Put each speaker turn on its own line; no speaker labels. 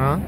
啊？